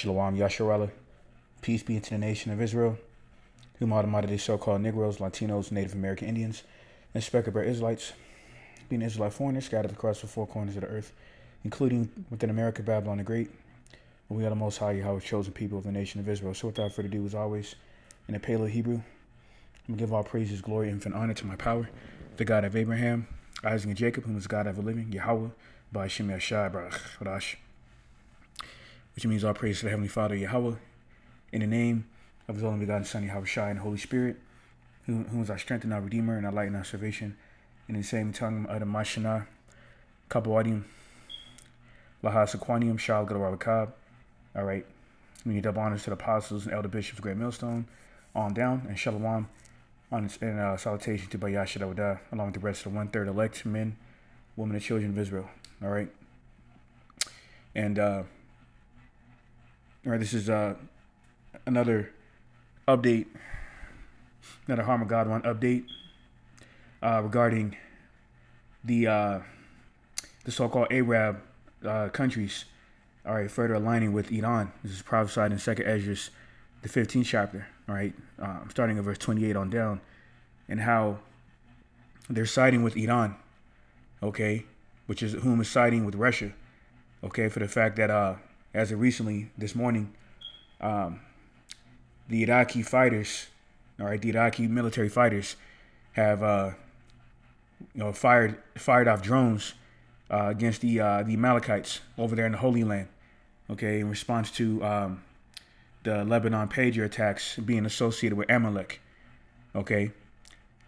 Shalom Yasharala. Peace be to the nation of Israel. Whom automated these so-called Negroes, Latinos, Native American Indians, and bear Israelites, being Israelite foreigners scattered across the four corners of the earth, including within America, Babylon the Great. we are the Most High Yahweh, chosen people of the nation of Israel. So without further ado, as always, in the Paleo Hebrew, I'm going to give all praises, glory, and honor to my power, the God of Abraham, Isaac, and Jacob, whom is God ever living, Yahweh, by Shem Yashai, which means all praise to the Heavenly Father, Yahweh, in the name of His only begotten Son, Yahweh Shai, and Holy Spirit, who, who is our strength and our Redeemer and our light and our salvation. In the same tongue, Adam Mashana, Kabawadim, Laha Sequanium, Shal. All right. We need double honors to the apostles and elder bishops, Great Millstone, on down, and Shalom, on and uh, salutation to Bayash Dawada, along with the rest of the one third elect men, women, and children of Israel. All right. And, uh, all right, this is uh, another update, another Harm of God one update uh, regarding the uh, the so-called Arab uh, countries. All right, further aligning with Iran. This is prophesied in Second Esdras, the 15th chapter. All right, um, starting at verse 28 on down, and how they're siding with Iran. Okay, which is whom is siding with Russia. Okay, for the fact that uh, as of recently this morning, um, the Iraqi fighters, all right, the Iraqi military fighters have, uh, you know, fired fired off drones uh, against the uh, the Amalekites over there in the Holy Land. Okay, in response to um, the Lebanon pager attacks being associated with Amalek. Okay,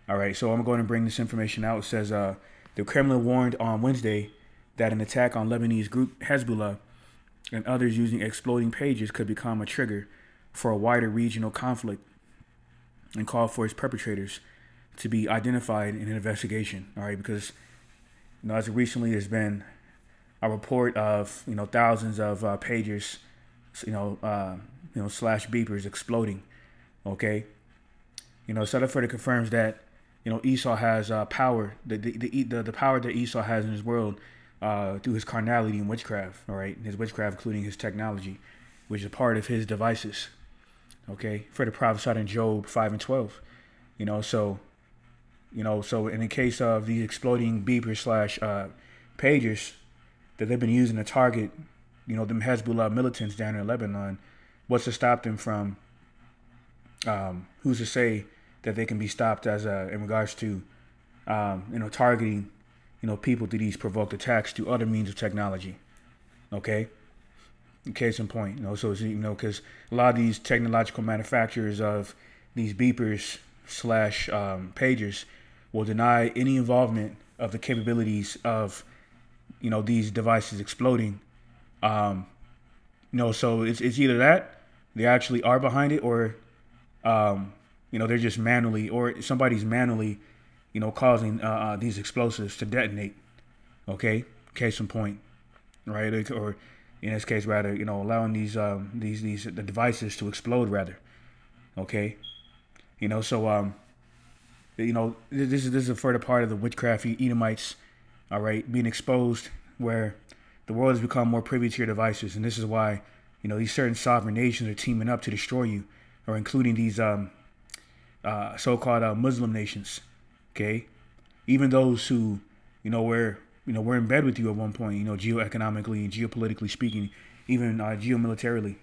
all right. So I'm going to bring this information out. It says uh, the Kremlin warned on Wednesday that an attack on Lebanese group Hezbollah and others using exploding pages could become a trigger for a wider regional conflict and call for its perpetrators to be identified in an investigation. All right, because you know, as recently there's been a report of you know thousands of uh, pagers, you know, uh, you know slash beepers exploding. Okay, you know, Southern confirms that you know Esau has uh, power, the, the the the power that Esau has in his world uh, through his carnality and witchcraft, all right, his witchcraft, including his technology, which is part of his devices. Okay, for the prophesied in Job five and twelve, you know, so, you know, so in the case of these exploding beepers slash uh, pagers that they've been using to target, you know, them Hezbollah militants down in Lebanon, what's to stop them from? Um, who's to say that they can be stopped as a, in regards to, um, you know, targeting you know, people through these provoked attacks through other means of technology. Okay? Case in point, you know, so, you know, because a lot of these technological manufacturers of these beepers slash um, pagers will deny any involvement of the capabilities of, you know, these devices exploding. Um, you know, so it's, it's either that they actually are behind it or, um, you know, they're just manually or somebody's manually you know, causing uh, uh, these explosives to detonate. Okay, case in point, right? Or in this case, rather, you know, allowing these um, these these the devices to explode, rather. Okay, you know, so um, you know, this is this is a further part of the witchcraft Edomites, all right, being exposed where the world has become more privy to your devices, and this is why, you know, these certain sovereign nations are teaming up to destroy you, or including these um, uh, so-called uh, Muslim nations Okay, even those who, you know, were you know were in bed with you at one point, you know, geoeconomically and geopolitically speaking, even uh, geomilitarily.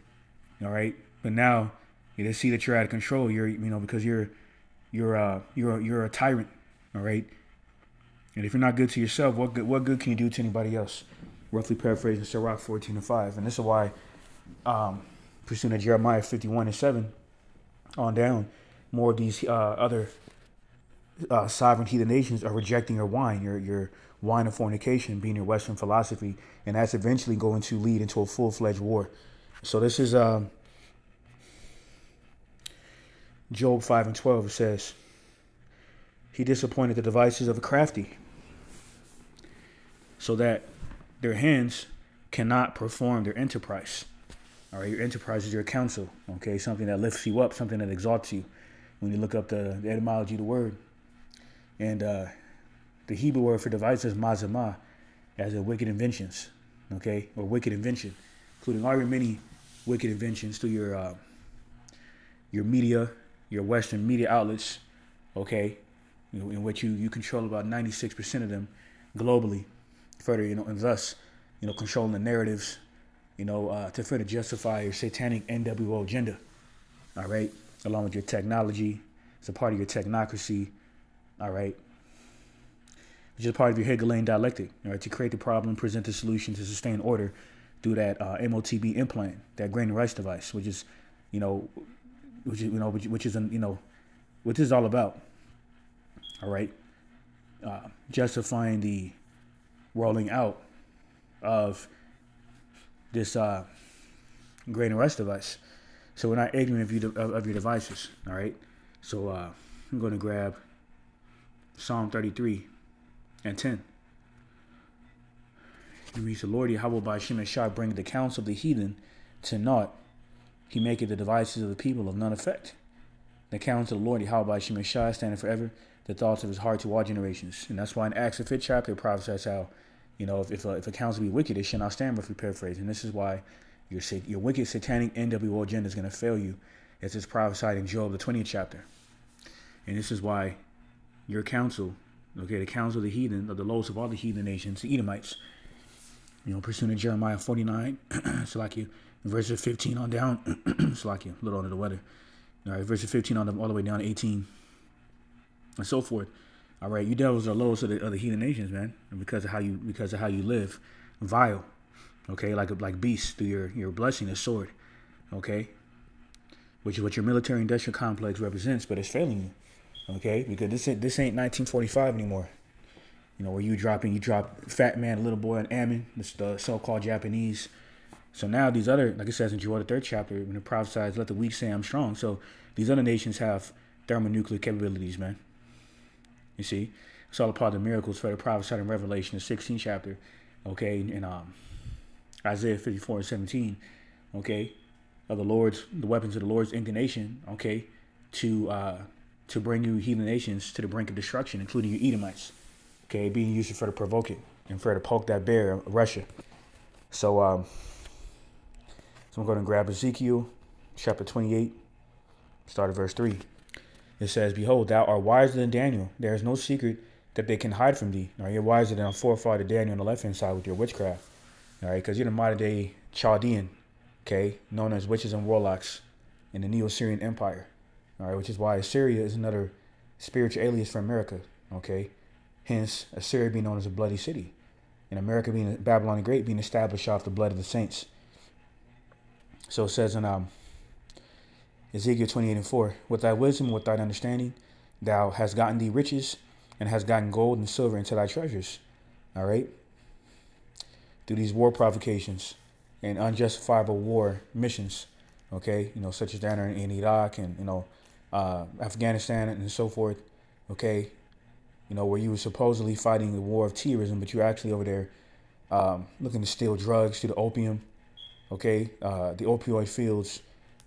All right, but now you just see that you're out of control. You're you know because you're you're uh you're you're a tyrant. All right, and if you're not good to yourself, what good what good can you do to anybody else? Roughly paraphrasing Sirach 14 and 5. And this is why, um, pursuing Jeremiah 51 and 7 on down, more of these uh, other uh, sovereign heathen nations are rejecting your wine, your your wine of fornication, being your Western philosophy, and that's eventually going to lead into a full fledged war. So this is um, Job five and twelve. Says, "He disappointed the devices of the crafty, so that their hands cannot perform their enterprise." All right, your enterprise is your counsel. Okay, something that lifts you up, something that exalts you. When you look up the, the etymology of the word, and uh, the Hebrew word for device is mazamah, as a wicked inventions, okay, or wicked invention, including all your many wicked inventions through your uh, your media, your Western media outlets, okay, in which you, you control about 96% of them globally, further, you know, and thus, you know, controlling the narratives, you know, uh, to further justify your satanic NWO agenda, all right, along with your technology, it's a part of your technocracy, all right, which is part of your Hegelian dialectic, all right, to create the problem, present the solution to sustain order through that uh, MOTB implant, that grain and rice device, which is, you know, which is you know which, which is you know, what this is all about. All right, uh, justifying the rolling out of this uh, grain and rice device. So we're not ignorant of, you, of, of your devices. All right. So uh, I'm going to grab Psalm 33 and 10. It reads, The Lord Yahweh by Shah bring the counsel of the heathen to naught. He maketh the devices of the people of none effect. The counsel of the Lord Yahweh by Shah standing forever, the thoughts of his heart to all generations. And that's why in Acts, the fifth chapter, it prophesies how, you know, if, if, a, if a counsel be wicked, it shall not stand, paraphrase. And this is why your, your wicked satanic NWO agenda is going to fail you, as it's prophesied in Job, the 20th chapter. And this is why your counsel, okay, the counsel of the heathen, of the lowest of all the heathen nations, the Edomites, you know, pursuing Jeremiah 49, so like you, verses 15 on down, you, a little under the weather. All right, verses 15 on the, all the way down to 18, and so forth. All right, you devils are lowest of the, of the heathen nations, man, because of how you because of how you live, vile, okay, like like beasts through your your blessing, the sword, okay, which is what your military industrial complex represents, but it's failing you, okay, because this ain't, this ain't 1945 anymore you know, where you dropping, you drop Fat Man, Little Boy, and Ammon, the so-called Japanese. So now these other, like it says in Joel, the third chapter, when it prophesies, let the weak say I'm strong. So these other nations have thermonuclear capabilities, man. You see? It's all a part of the miracles for the prophesied in Revelation, the 16th chapter, okay, And um, Isaiah 54 and 17, okay, of the Lord's, the weapons of the Lord's indignation, okay, to uh, to bring you heathen nations to the brink of destruction, including your Edomites okay, being used for to provoke it and for to poke that bear, Russia. So, um, so I'm going to grab Ezekiel chapter 28, start at verse 3. It says, Behold, thou art wiser than Daniel. There is no secret that they can hide from thee. Now, you're wiser than a forefather Daniel on the left hand side with your witchcraft. All right, because you're the modern day Chaldean, okay, known as witches and warlocks in the Neo Assyrian Empire. All right, which is why Assyria is another spiritual alias for America, okay? Hence, Assyria being known as a bloody city, and America being Babylon the Great being established off the blood of the saints. So it says in um, Ezekiel 28 and 4, With thy wisdom, with thy understanding, thou hast gotten thee riches, and hast gotten gold and silver into thy treasures. All right? Through these war provocations and unjustifiable war missions, okay? You know, such as down in Iraq and, you know, uh, Afghanistan and so forth, okay? you know, where you were supposedly fighting the war of terrorism, but you're actually over there um, looking to steal drugs through the opium, okay, uh, the opioid fields,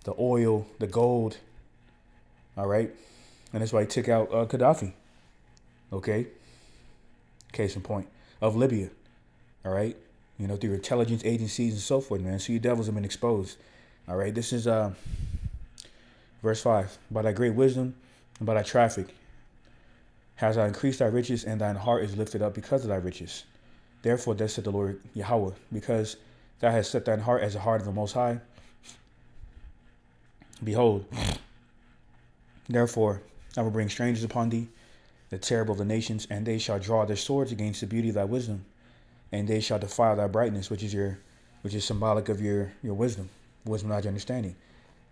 the oil, the gold, all right? And that's why he took out uh, Gaddafi, okay? Case in point, of Libya, all right? You know, through intelligence agencies and so forth, man. So you devils have been exposed, all right? This is uh, verse 5. By thy great wisdom and by thy traffic, Has I increased thy riches, and thine heart is lifted up because of thy riches. Therefore, thus said the Lord Yahweh, because thou hast set thine heart as the heart of the Most High. Behold, therefore I will bring strangers upon thee, the terrible of the nations, and they shall draw their swords against the beauty of thy wisdom, and they shall defile thy brightness, which is your, which is symbolic of your your wisdom, wisdom, knowledge, understanding.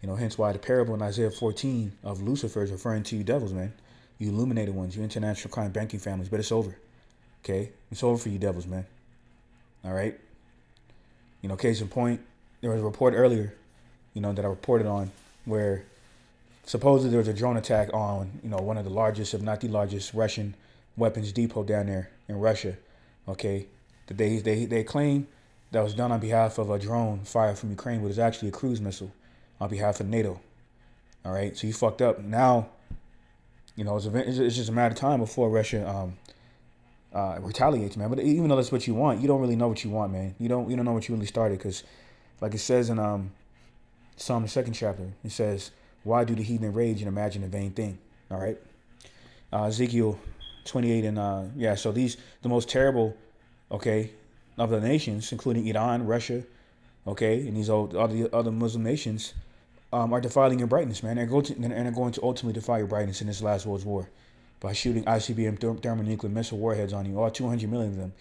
You know, hence why the parable in Isaiah 14 of Lucifer is referring to you devils, man you illuminated ones, you international crime banking families, but it's over. Okay? It's over for you devils, man. All right? You know, case in point, there was a report earlier, you know, that I reported on where supposedly there was a drone attack on, you know, one of the largest, if not the largest, Russian weapons depot down there in Russia. Okay? That they they they claim that was done on behalf of a drone fired from Ukraine, but it's actually a cruise missile on behalf of NATO. All right, so you fucked up. Now you know, it's, it's just a matter of time before Russia um, uh, retaliates, man. But even though that's what you want, you don't really know what you want, man. You don't you don't know what you really started because, like it says in um, Psalm the second chapter. It says, "Why do the heathen rage and imagine a vain thing?" All right. Uh, Ezekiel 28 and uh, yeah. So these the most terrible, okay, of the nations, including Iran, Russia, okay, and these old, other other Muslim nations, um, are defiling your brightness, man. They're going to, and they're going to ultimately defile your brightness in this last world's war by shooting ICBM thermonuclear missile warheads on you, all 200 million of them.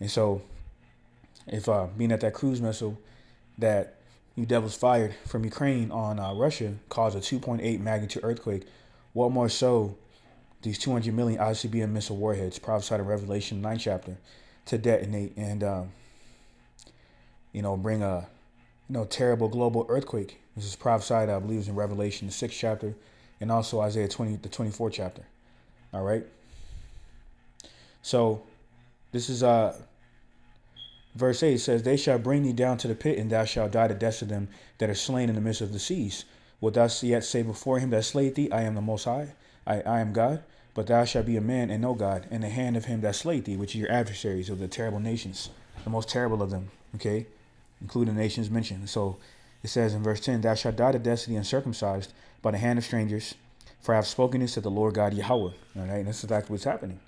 And so, if uh, being that that cruise missile that you devils fired from Ukraine on uh, Russia caused a 2.8 magnitude earthquake, what more so these 200 million ICBM missile warheads prophesied in Revelation 9 chapter to detonate and, um, you know, bring a, you know, terrible global earthquake. This is prophesied, I believe, is in Revelation the 6th chapter and also Isaiah 20, the 24th chapter. All right. So this is uh verse 8 says, They shall bring thee down to the pit, and thou shalt die the death of them that are slain in the midst of the seas. Wilt thou yet say before him that slayed thee, I am the most high, I, I am God? But thou shalt be a man and no God, in the hand of him that slayed thee, which is your adversaries of the terrible nations, the most terrible of them, okay? Including the nations mentioned. So it says in verse 10, Thou shalt die the the uncircumcised by the hand of strangers, for I have spoken this to the Lord God Yahweh. All right, and this is exactly what's happening.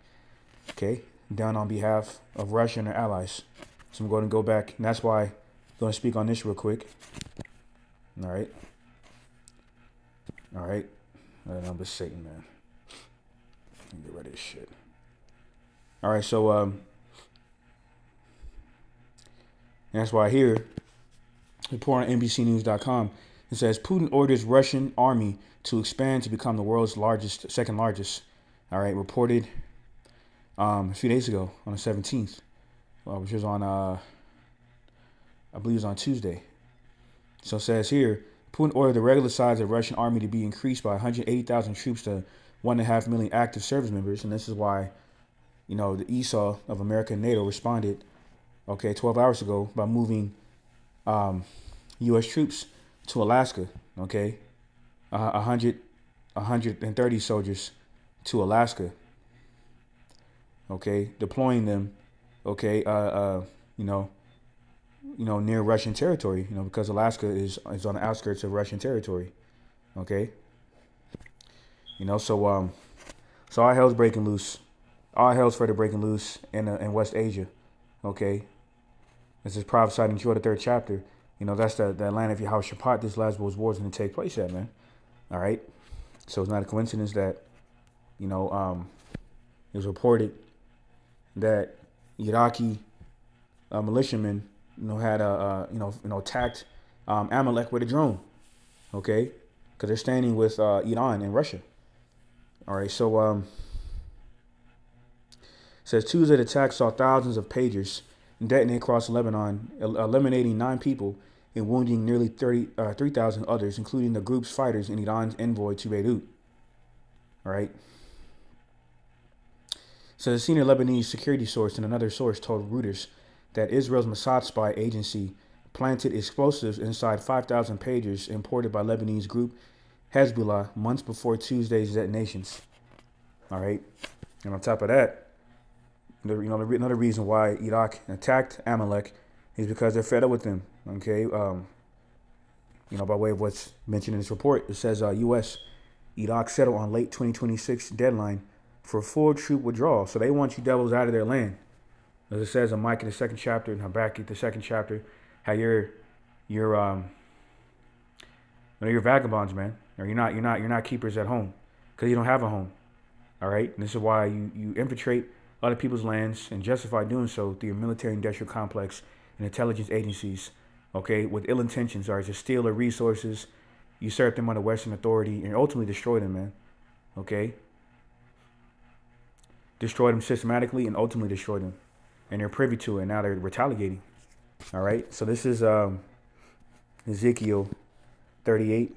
Okay, done on behalf of Russia and their allies. So I'm going to go back, and that's why I'm going to speak on this real quick. All right. All right. I'm number Satan, man. Get rid of this shit. All right, so um, that's why here, report on NBCNews.com, it says Putin orders Russian army to expand to become the world's largest, second largest. All right, reported um, a few days ago on the 17th, well, which was on, uh, I believe it was on Tuesday. So it says here, Putin ordered the regular size of Russian army to be increased by 180,000 troops to one and a half million active service members, and this is why, you know, the ESA of America and NATO responded, okay, 12 hours ago by moving um, U.S. troops to Alaska, okay, uh, 100, 130 soldiers to Alaska, okay, deploying them, okay, uh, uh, you know, you know, near Russian territory, you know, because Alaska is is on the outskirts of Russian territory, okay. You know, so um, so all hell's breaking loose. All hell's further breaking loose in uh, in West Asia. Okay, this is prophesied in Joel the third chapter. You know, that's the, the land of Yehoshaphat this last war is going to take place at, man. All right. So it's not a coincidence that, you know, um, it was reported that Iraqi uh, militiamen, you know, had a, uh, you know, you know, attacked um, Amalek with a drone. Okay, because they're standing with uh, Iran and Russia. All right, so um, says Tuesday the attack saw thousands of pagers detonate across Lebanon, eliminating nine people and wounding nearly 30, uh, 3,000 others, including the group's fighters and Iran's envoy to Beirut. All right. So a senior Lebanese security source and another source told Reuters that Israel's Mossad spy agency planted explosives inside 5,000 pagers imported by Lebanese group Hezbollah months before Tuesday's detonations. All right. And on top of that, you know, another reason why Iraq attacked Amalek is because they're fed up with them. Okay. Um, you know, by way of what's mentioned in this report, it says uh, U.S. Iraq settled on late 2026 deadline for full troop withdrawal. So they want you devils out of their land. As it says in Micah the second chapter and Habakkuk the second chapter, how you're you're um you know, you're vagabonds, man. Or you're not you're not you're not keepers at home because you don't have a home. All right, and this is why you you infiltrate other people's lands and justify doing so through your military industrial complex and intelligence agencies. Okay, with ill intentions, are to steal their resources, usurp them under Western authority, and ultimately destroy them, man. Okay, destroy them systematically and ultimately destroy them, and they're privy to it. And now they're retaliating. All right, so this is um, Ezekiel 38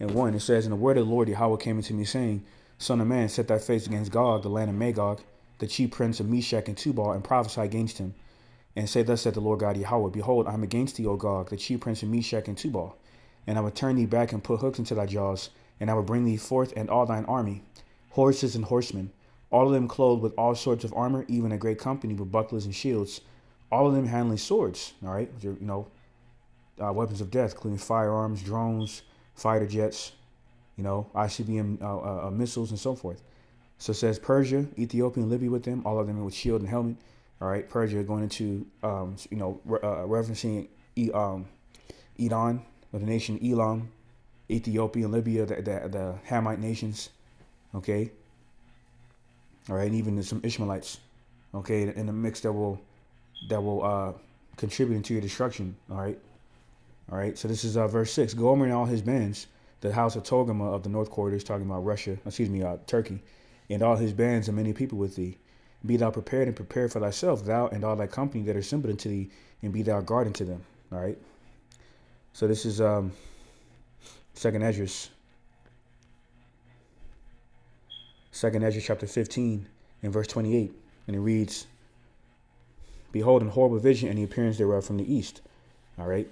and 1, it says, And the word of the Lord Yahweh came unto me, saying, Son of man, set thy face against Gog, the land of Magog, the chief prince of Meshech and Tubal, and prophesy against him. And say, Thus said the Lord God Yahweh, Behold, I am against thee, O Gog, the chief prince of Meshech and Tubal. And I will turn thee back and put hooks into thy jaws, and I will bring thee forth and all thine army, horses and horsemen, all of them clothed with all sorts of armor, even a great company with bucklers and shields, all of them handling swords. All right, you know, uh, weapons of death, including firearms, drones, fighter jets, you know, ICBM uh, uh, uh, missiles, and so forth. So it says Persia, Ethiopia, and Libya with them, all of them with shield and helmet. All right, Persia going into, um, you know, re- uh, referencing e- um, Edom, the nation Elam, Ethiopia, and Libya, the, the, the Hamite nations. Okay. All right, and even some Ishmaelites. Okay, in the mix that will that will uh, contribute to your destruction. All right. All right. So this is uh, verse six. Gomer and all his bands, the house of Togarmah of the north quarter is talking about Russia. Excuse me, uh, Turkey, and all his bands and many people with thee. Be thou prepared and prepare for thyself, thou and all thy company that are assembled unto thee, and be thou guarding to them. All right. So this is um, Second Esdras. Second Esdras chapter 15 and verse 28. And it reads, Behold, an horrible vision and the appearance thereof from the east. All right.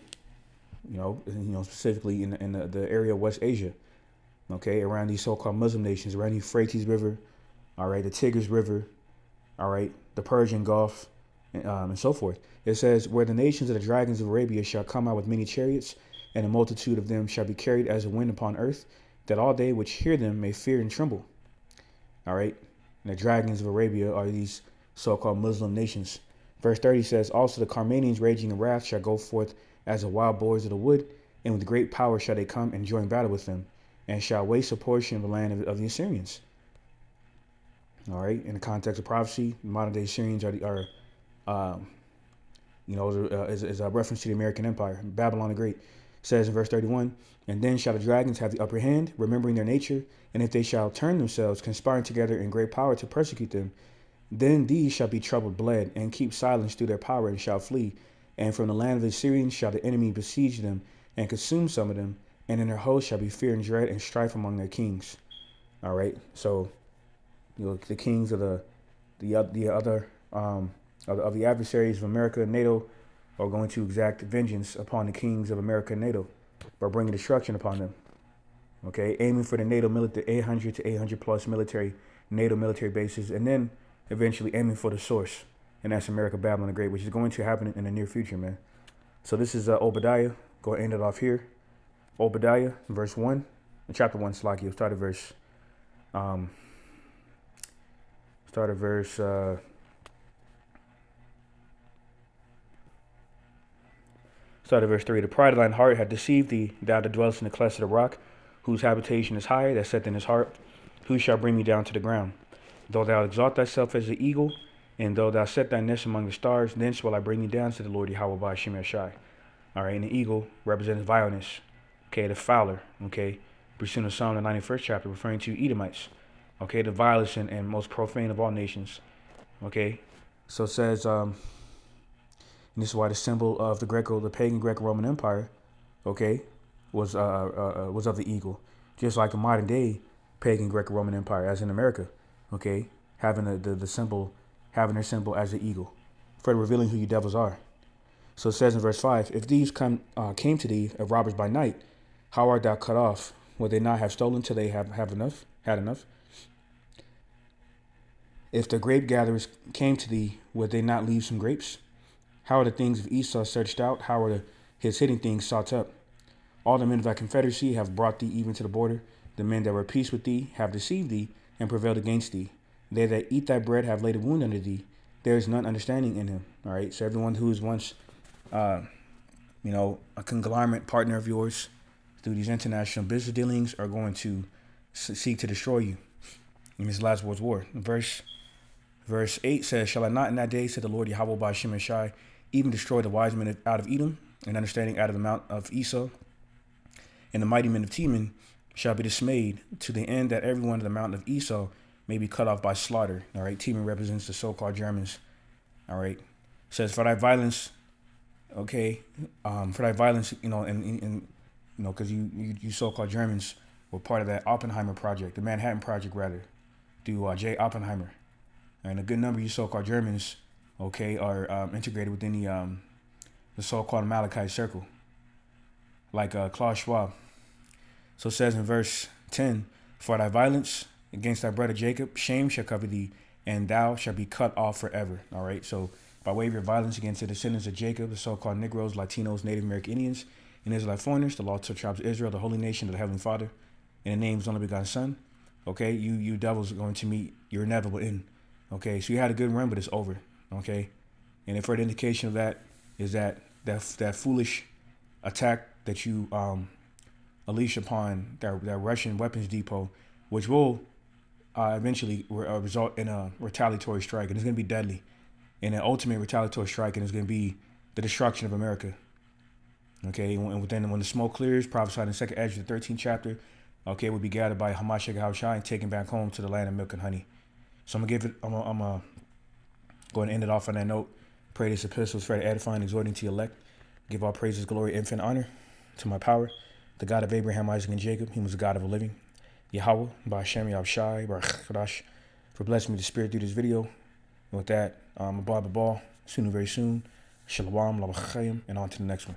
You know, you know, specifically in, in the, the area of West Asia. Okay, around these so-called Muslim nations, around the Euphrates River, all right, the Tigris River, all right, the Persian Gulf, and, um, and so forth. It says, Where the nations of the dragons of Arabia shall come out with many chariots, and a multitude of them shall be carried as a wind upon earth, that all they which hear them may fear and tremble. All right, and the dragons of Arabia are these so called Muslim nations. Verse 30 says, Also the Carmanians raging in wrath shall go forth as the wild boars of the wood, and with great power shall they come and join battle with them, and shall waste a portion of the land of, of the Assyrians. All right, in the context of prophecy, modern day Assyrians are, are um, you know, uh, is, is a reference to the American Empire. Babylon the Great says in verse 31 And then shall the dragons have the upper hand, remembering their nature, and if they shall turn themselves, conspiring together in great power to persecute them, then these shall be troubled bled, and keep silence through their power, and shall flee. And from the land of the Syrians shall the enemy besiege them, and consume some of them, and in their host shall be fear and dread and strife among their kings. All right, so you know the kings of the the the other um, of, of the adversaries of America and NATO are going to exact vengeance upon the kings of America and NATO by bringing destruction upon them. Okay, aiming for the NATO military 800 to 800 plus military NATO military bases, and then eventually aiming for the source, and that's America Babylon the Great, which is going to happen in the near future, man. So this is uh, Obadiah. Go end it off here. Obadiah, verse one, chapter one, Slaki. Start at verse. Um, start at verse. Uh, Start at verse 3. The pride of thine heart hath deceived thee, thou that dwellest in the cleft of the rock, whose habitation is high, that saith in his heart, Who shall bring me down to the ground? Though thou exalt thyself as the eagle, and though thou set thy nest among the stars, thence will I bring thee down to the Lord Yahweh by Shem Shai. All right, and the eagle represents vileness. Okay, the fowler. Okay, pursuing Psalm the 91st chapter, referring to Edomites. Okay, the vilest and, and most profane of all nations. Okay, so it says, um, and this is why the symbol of the Greco, the pagan Greco-Roman Empire, okay, was uh, uh, uh, was of the eagle, just like the modern day pagan Greco-Roman Empire, as in America, okay, having the, the, the symbol, having their symbol as the eagle, for revealing who you devils are. So it says in verse five, if these come uh, came to thee of robbers by night, how art thou cut off? Will they not have stolen till they have have enough, had enough? If the grape gatherers came to thee, would they not leave some grapes? How are the things of Esau searched out? How are the, his hidden things sought up? All the men of thy confederacy have brought thee even to the border. The men that were at peace with thee have deceived thee and prevailed against thee. They that eat thy bread have laid a wound under thee. There is none understanding in him. All right. So everyone who is once, uh, you know, a conglomerate partner of yours through these international business dealings are going to seek to destroy you in this last world's war. Verse verse eight says, "Shall I not in that day," said the Lord Yahweh by Shem Shai, even destroy the wise men out of Edom, and understanding out of the mount of Esau. And the mighty men of Teman shall be dismayed, to the end that every one of the mountain of Esau may be cut off by slaughter. All right, Teman represents the so-called Germans. All right, says for thy violence, okay, um, for thy violence, you know, and, and, and you know, because you, you, you so-called Germans were part of that Oppenheimer project, the Manhattan Project, rather, through uh, J. Oppenheimer, and a good number of you so-called Germans okay, are um, integrated within the um, the so-called Amalekite circle, like uh, Klaus Schwab. So it says in verse 10, For thy violence against thy brother Jacob, shame shall cover thee, and thou shalt be cut off forever. All right, so by way of your violence against the descendants of Jacob, the so-called Negroes, Latinos, Native American Indians, and Israelite foreigners, the lost tribes of Israel, the holy nation of the Heavenly Father, in the name of only begotten Son. Okay, you you devils are going to meet your inevitable end. Okay, so you had a good run, but it's over. Okay, and a further indication of that is that that that foolish attack that you um, unleash upon that that Russian weapons depot, which will uh, eventually re- uh, result in a retaliatory strike, and it's going to be deadly. And an ultimate retaliatory strike, and it's going to be the destruction of America. Okay, and then when the smoke clears, prophesied in second Ezra, the 13th chapter, okay, will be gathered by Hamashiach Yahushua and taken back home to the land of milk and honey. So I'm gonna give it. I'm gonna, I'm gonna go and end it off on that note. Pray this epistle is fair to edifying, exhorting to elect. Give all praises, glory, infinite honor to my power, the God of Abraham, Isaac, and Jacob. He was the God of the living. Yahweh, by Hashem, Yahshai, by Chadash, for blessing me to spirit through this video. And with that, um, Abba Ball, soon and very soon. Shalom, and on to the next one.